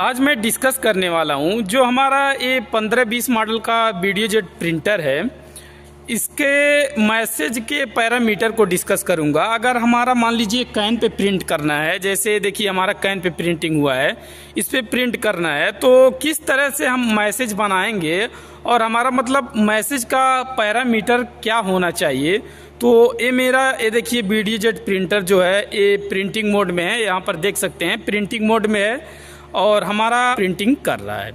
आज मैं डिस्कस करने वाला हूँ, जो हमारा ये 15-20 मॉडल का वीडियो जेट प्रिंटर है, इसके मैसेज के पैरामीटर को डिस्कस करूँगा। अगर हमारा मान लीजिए कैन पे प्रिंट करना है, जैसे देखिए हमारा कैन पे प्रिंटिंग हुआ है, इस पर प्रिंट करना है तो किस तरह से हम मैसेज बनाएँगे और हमारा मतलब मैसेज का पैरामीटर क्या होना चाहिए? तो ये मेरा, ये देखिए वीडियो जेट प्रिंटर जो है, ये प्रिंटिंग मोड में है, यहाँ पर देख सकते हैं प्रिंटिंग मोड में है। और हमारा प्रिंटिंग कर रहा है।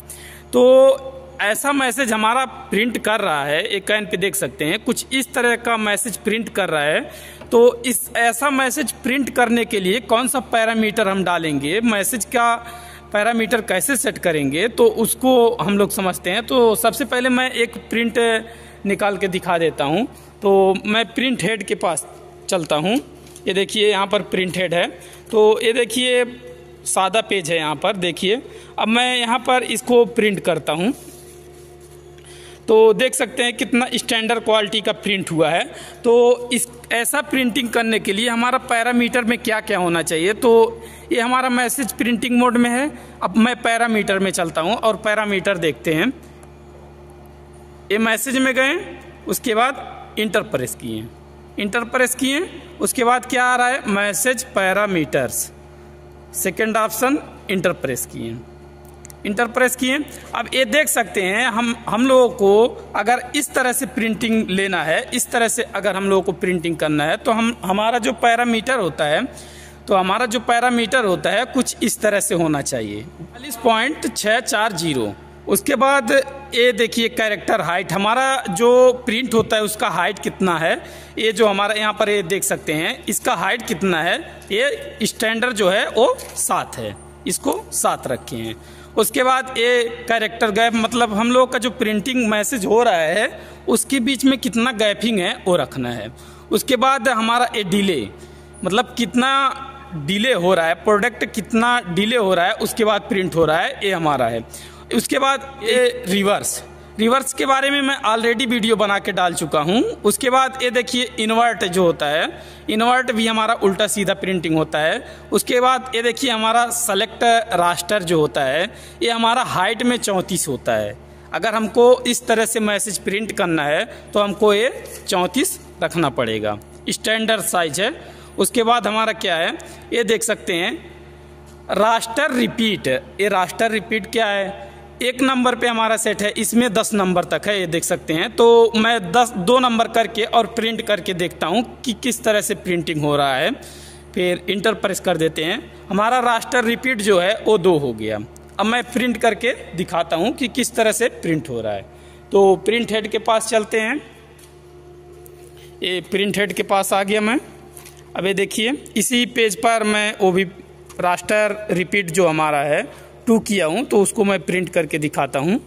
तो ऐसा मैसेज हमारा प्रिंट कर रहा है, एक कैन पे देख सकते हैं, कुछ इस तरह का मैसेज प्रिंट कर रहा है। तो इस, ऐसा मैसेज प्रिंट करने के लिए कौन सा पैरामीटर हम डालेंगे मैसेज का पैरामीटर कैसे सेट करेंगे तो उसको हम लोग समझते हैं। तो सबसे पहले मैं एक प्रिंट निकाल के दिखा देता हूँ। तो मैं प्रिंट हेड के पास चलता हूँ। ये देखिए, यहाँ पर प्रिंट हेड है। तो ये देखिए सादा पेज है यहाँ पर, देखिए। अब मैं यहाँ पर इसको प्रिंट करता हूँ। तो देख सकते हैं कितना स्टैंडर्ड क्वालिटी का प्रिंट हुआ है। तो इस, ऐसा प्रिंटिंग करने के लिए हमारा पैरामीटर में क्या क्या होना चाहिए? तो ये हमारा मैसेज प्रिंटिंग मोड में है। अब मैं पैरामीटर में चलता हूँ और पैरामीटर देखते हैं। ये मैसेज में गए, उसके बाद इंटर प्रेस किए। इंटर प्रेस किए, उसके बाद क्या आ रहा है? Message parameters second option enter press किए। इंटरप्रेस किए। अब ये देख सकते हैं, हम हम लोगों को अगर इस तरह से प्रिंटिंग लेना है, इस तरह से अगर हम लोगों को प्रिंटिंग करना है तो हम, हमारा जो पैरामीटर होता है तो हमारा जो पैरामीटर होता है, कुछ इस तरह से होना चाहिए। चालीस पॉइंट छः चार ज़ीरो। उसके बाद ये देखिए कैरेक्टर हाइट हमारा जो प्रिंट होता है, उसका हाइट कितना है? ये जो हमारा यहाँ पर ये देख सकते हैं, इसका हाइट कितना है? ये स्टैंडर्ड जो है, वो सात है। इसको सात रखे हैं। उसके बाद ये कैरेक्टर गैप मतलब हम लोग का जो प्रिंटिंग मैसेज हो रहा है, उसके बीच में कितना गैपिंग है, वो रखना है। उसके बाद हमारा ये डिले मतलब कितना डिले हो रहा है प्रोडक्ट कितना डिले हो रहा है, उसके बाद प्रिंट हो रहा है, ये हमारा है। उसके बाद ये रिवर्स रिवर्स के बारे में मैं ऑलरेडी वीडियो बना के डाल चुका हूँ। उसके बाद ये देखिए इन्वर्ट जो होता है इन्वर्ट भी हमारा उल्टा सीधा प्रिंटिंग होता है। उसके बाद ये देखिए हमारा सेलेक्ट रास्टर जो होता है, ये हमारा हाइट में चौंतीस होता है। अगर हमको इस तरह से मैसेज प्रिंट करना है तो हमको ये चौंतीस रखना पड़ेगा। स्टैंडर्ड साइज़ है। उसके बाद हमारा क्या है? ये देख सकते हैं। रास्टर रिपीट ये रास्टर रिपीट क्या है? एक नंबर पे हमारा सेट है, इसमें दस नंबर तक है, ये देख सकते हैं। तो मैं दस, दो नंबर करके और प्रिंट करके देखता हूँ कि किस तरह से प्रिंटिंग हो रहा है। फिर इंटर प्रेस कर देते हैं। हमारा रास्टर रिपीट जो है, वो दो हो गया। अब मैं प्रिंट करके दिखाता हूँ कि किस तरह से प्रिंट हो रहा है। तो प्रिंट हेड के पास चलते हैं। ये प्रिंट हेड के पास आ गया मैं। अब ये देखिए, इसी पेज पर मैं वो भी रास्टर रिपीट जो हमारा है टू किया हूँ तो उसको मैं प्रिंट करके दिखाता हूँ।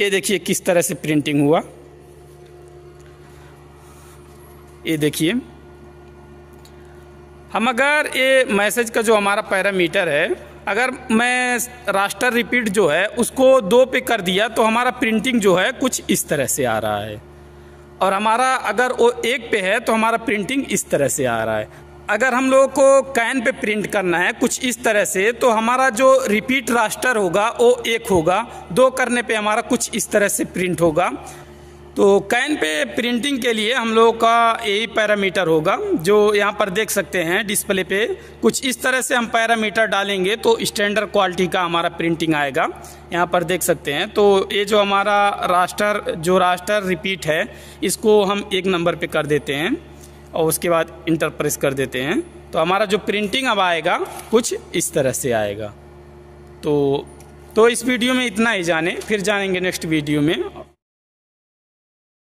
ये देखिए किस तरह से प्रिंटिंग हुआ। ये देखिए। हम अगर ये मैसेज का जो हमारा पैरामीटर है, अगर मैं रास्टर रिपीट जो है, उसको दो पे कर दिया तो हमारा प्रिंटिंग जो है कुछ इस तरह से आ रहा है। और हमारा अगर वो एक पे है तो हमारा प्रिंटिंग इस तरह से आ रहा है। अगर हम लोगों को कैन पे प्रिंट करना है कुछ इस तरह से तो हमारा जो रिपीट रास्टर होगा, वो एक होगा। दो करने पे हमारा कुछ इस तरह से प्रिंट होगा। तो कैन पे प्रिंटिंग के लिए हम लोगों का यही पैरामीटर होगा, जो यहाँ पर देख सकते हैं डिस्प्ले पे। कुछ इस तरह से हम पैरामीटर डालेंगे तो स्टैंडर्ड क्वालिटी का हमारा प्रिंटिंग आएगा। यहाँ पर देख सकते हैं। तो ये जो हमारा रास्टर, जो रास्टर रिपीट है, इसको हम एक नंबर पे कर देते हैं। और उसके बाद इंटर प्रेस कर देते हैं। तो हमारा जो प्रिंटिंग अब आएगा, कुछ इस तरह से आएगा। तो तो इस वीडियो में इतना ही जाने, फिर जानेंगे नेक्स्ट वीडियो में।